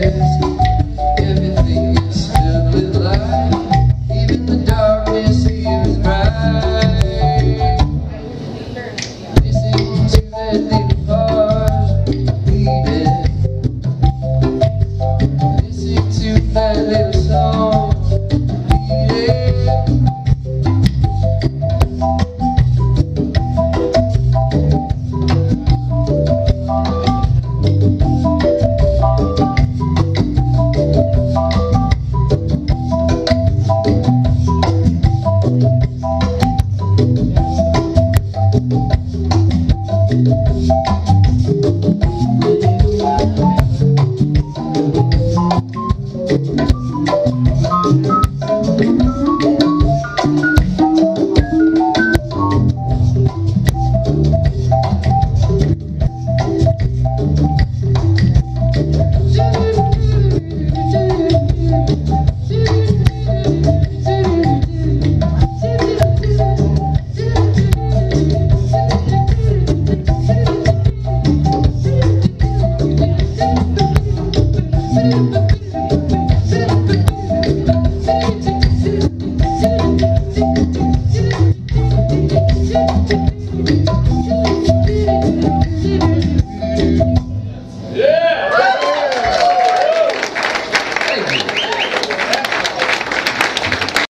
Deus. Música